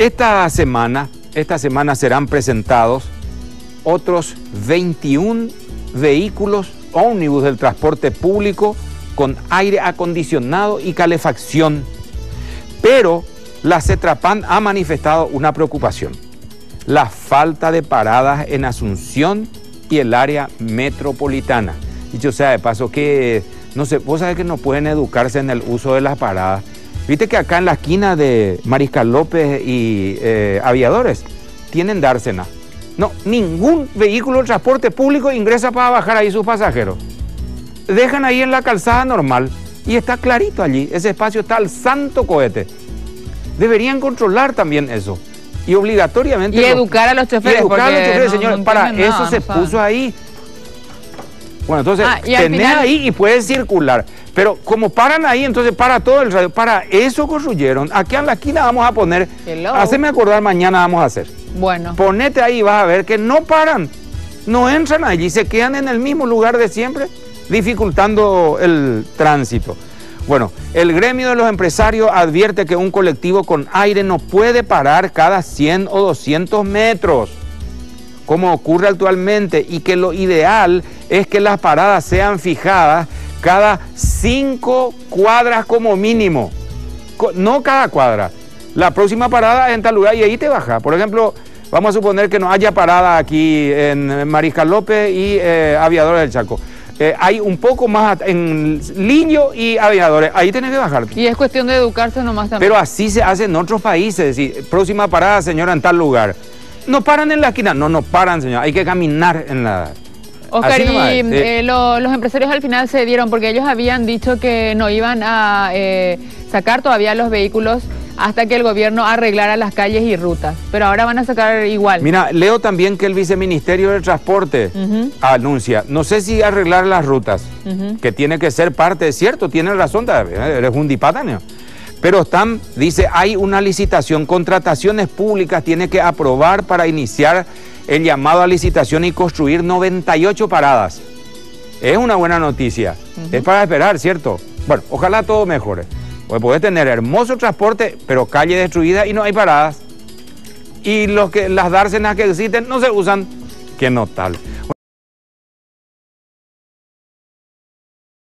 Esta semana, esta semana serán presentados otros 21 vehículos ómnibus del transporte público con aire acondicionado y calefacción. Pero la CETRAPAN ha manifestado una preocupación, la falta de paradas en Asunción y el área metropolitana. Dicho sea de paso que, no sé, vos sabés que no pueden educarse en el uso de las paradas. Viste que acá en la esquina de Mariscal López y eh, Aviadores tienen dársena. No, ningún vehículo de transporte público ingresa para bajar ahí sus pasajeros. Dejan ahí en la calzada normal y está clarito allí. Ese espacio está al santo cohete. Deberían controlar también eso. Y obligatoriamente. Y educar a los choferes. Y educar a los choferes, no- señores. no para eso se saben. puso ahí. Bueno, entonces Ah, tenés final- ahí y puedes circular. Pero como paran ahí, entonces para todo el radio. Para eso construyeron. Aquí en la esquina vamos a poner. Hello. Haceme acordar, mañana vamos a hacer. Bueno. Ponete ahí y vas a ver que no paran. No entran allí, se quedan en el mismo lugar de siempre, dificultando el tránsito. Bueno, el gremio de los empresarios advierte que un colectivo con aire no puede parar cada 100 o 200 metros, como ocurre actualmente, y que lo ideal es que las paradas sean fijadas cada 5 cuadras como mínimo, no cada cuadra. La próxima parada es en tal lugar y ahí te baja. Por ejemplo, vamos a suponer que no haya parada aquí en Mariscal López y eh, Aviadores del Chaco. Eh, hay un poco más en Liño y Aviadores. Ahí tenés que bajarte. Y es cuestión de educarse nomás también. Pero así se hace en otros países. Es decir, próxima parada, señora, en tal lugar. No paran en la esquina. No, no paran, señora. Hay que caminar en la... Oscar, y eh, lo- los empresarios al final se dieron porque ellos habían dicho que no iban a eh, sacar todavía los vehículos hasta que el gobierno arreglara las calles y rutas. Pero ahora van a sacar igual. Mira, leo también que el viceministerio del Transporte anuncia, no sé si arreglar las rutas, que tiene que ser parte, es cierto, tiene razón, ¿eh? eres un dipátano. Pero están, dice, hay una licitación, contrataciones públicas, tiene que aprobar para iniciar el llamado a licitación y construir 98 paradas. Es una buena noticia. Es para esperar, ¿cierto? Bueno, ojalá todo mejore. Porque podés tener hermoso transporte, pero calle destruida y no hay paradas. Y los que, las dársenas que existen no se usan. Que no tal.